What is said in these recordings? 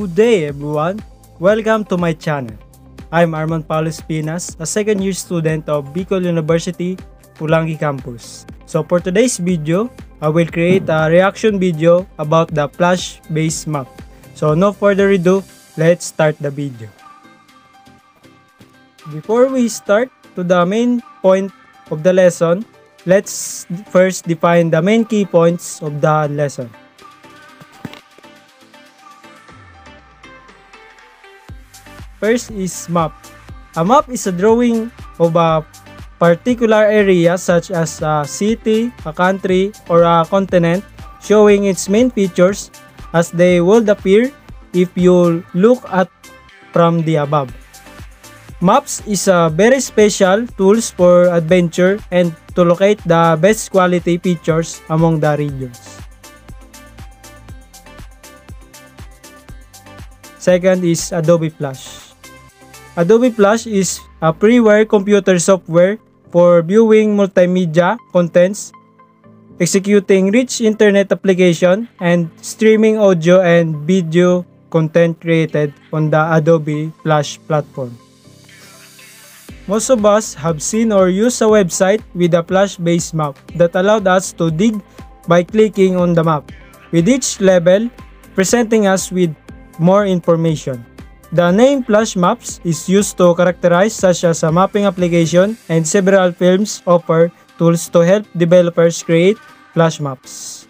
Good day everyone! Welcome to my channel. I'm Armand Paulo Espinas, a second year student of Bicol University, Pulangi Campus. So for today's video, I will create a reaction video about the Flash base map. So no further ado, let's start the video. Before we start to the main point of the lesson, let's first define the main key points of the lesson. First is map. A map is a drawing of a particular area such as a city, a country, or a continent showing its main features as they would appear if you look at from the above. Maps is a very special tools for adventure and to locate the best quality features among the regions. Second is Adobe Flash. Adobe Flash is a freeware computer software for viewing multimedia contents, executing rich internet application, and streaming audio and video content created on the Adobe Flash platform. Most of us have seen or used a website with a Flash-based map that allowed us to dig by clicking on the map, with each level presenting us with more information. The name Flash Maps is used to characterize such as a mapping application and several films offer tools to help developers create Flash Maps.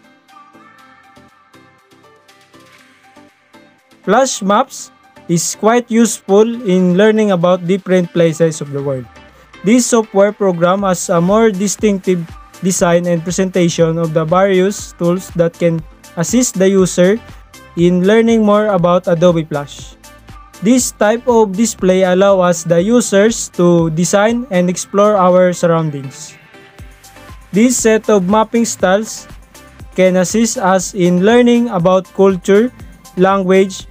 Flash Maps is quite useful in learning about different places of the world. This software program has a more distinctive design and presentation of the various tools that can assist the user in learning more about Adobe Flash. This type of display allow us the users to design and explore our surroundings. This set of mapping styles can assist us in learning about culture, language,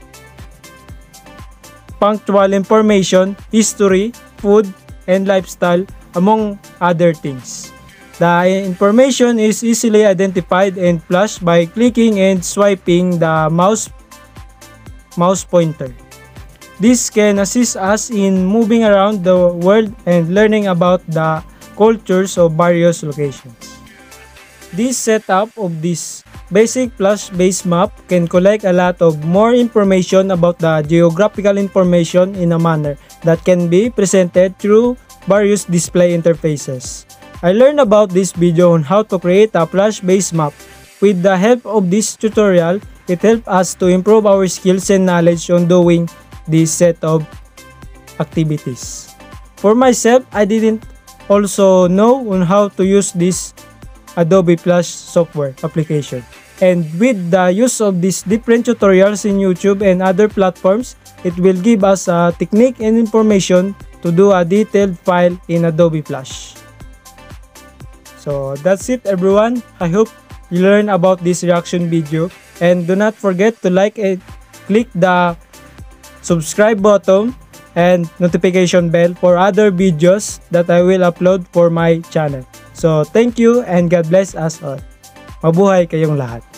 punctual information, history, food, and lifestyle, among other things. The information is easily identified and flashed by clicking and swiping the mouse, mouse pointer. This can assist us in moving around the world and learning about the cultures of various locations. This setup of this basic flash base map can collect a lot of more information about the geographical information in a manner that can be presented through various display interfaces. I learned about this video on how to create a flash base map. With the help of this tutorial, it helped us to improve our skills and knowledge on doing this set of activities. For myself, I didn't also know on how to use this Adobe Flash software application. And with the use of these different tutorials in YouTube and other platforms, it will give us a technique and information to do a detailed file in Adobe Flash. So that's it everyone. I hope you learned about this reaction video and do not forget to like and click the subscribe button, and notification bell for other videos that I will upload for my channel. So thank you and God bless us all. Mabuhay kayong lahat.